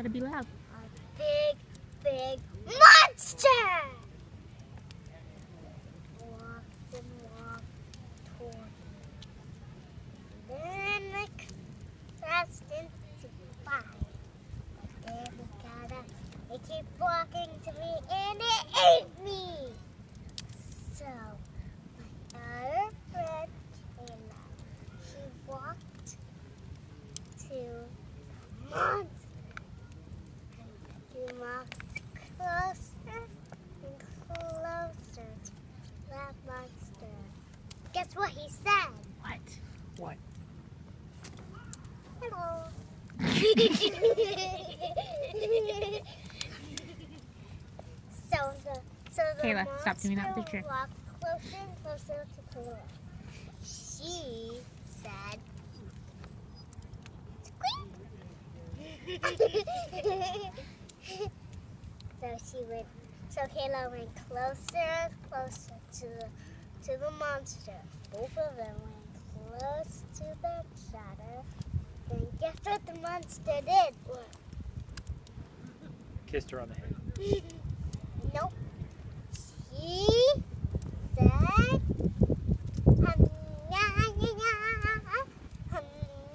Gotta be loud. A big, big monster! Then into. Then he got. It walking to me and it ate me. So, my other friend she walked to the monster. And she walked closer and closer to that monster. Guess what he said? What? What? Hello. so the so the Kayla, stop doing that monster picture. Walked closer and closer to Kayla. She said, "Squeak." so she went. So Kayla went closer and closer to the to the monster. Both of them went close to the shadow. Then guess what the monster did? Kissed her on the head. Nope. She said, hum, ya, ya, ya, hum,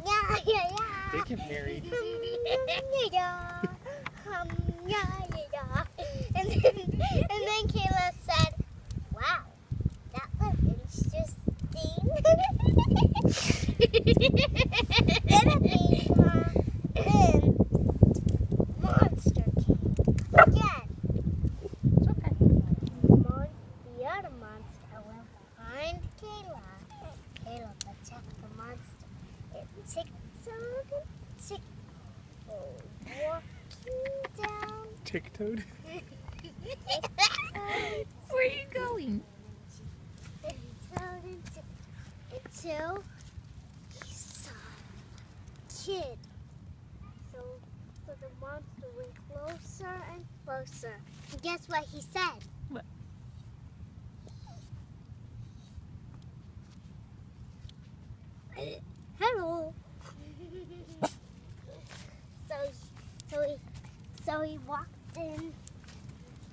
ya, ya, ya. They get married. Hum, ya, ya, ya, hum, ya, ya, ya. And then, and then Kayla said, wow, that was interesting. then a big mon- then monster came again. It's okay. Mon- the other monster went behind Kayla. Kayla protect the monster. It tiptoed, tick, oh, walking down. Tick-toed. Where are you going? tiptoed until he saw a kid. So, so the monster went closer and closer. And guess what he said? What? Hello. so, so he, so he walked in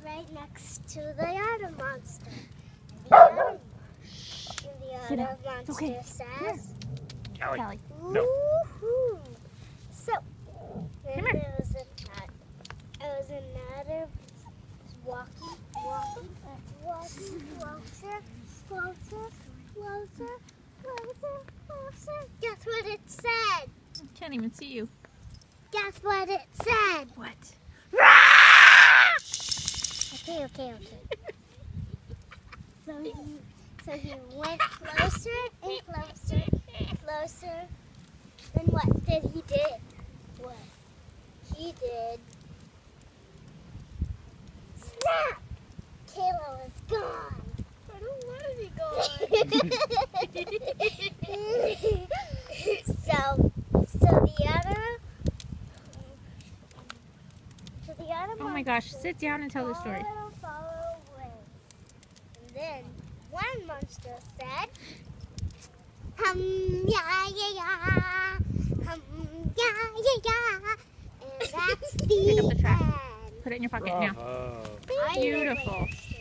right next to the other monster. And the other, and the Sit other down. Monster okay. says, Callie. Callie. No. So, then Come here. there was another, there was another walking, walking, walking closer, closer, closer, closer, closer. Guess what it said? Can't even see you. Guess what it said? What? Okay, okay, okay. so he, so he went closer and closer, closer. Then what did he did? What he did? Snap! Kayla was gone. I don't want to be gone. so, so the other. So the other. Oh my gosh, sit down and tell the story. Follow, follow. And then one monster said, hum ya ya ya, hum ya ya ya, and that's the Pick up the trash. end. Put it in your pocket oh. now. Bravo. I Beautiful. finished.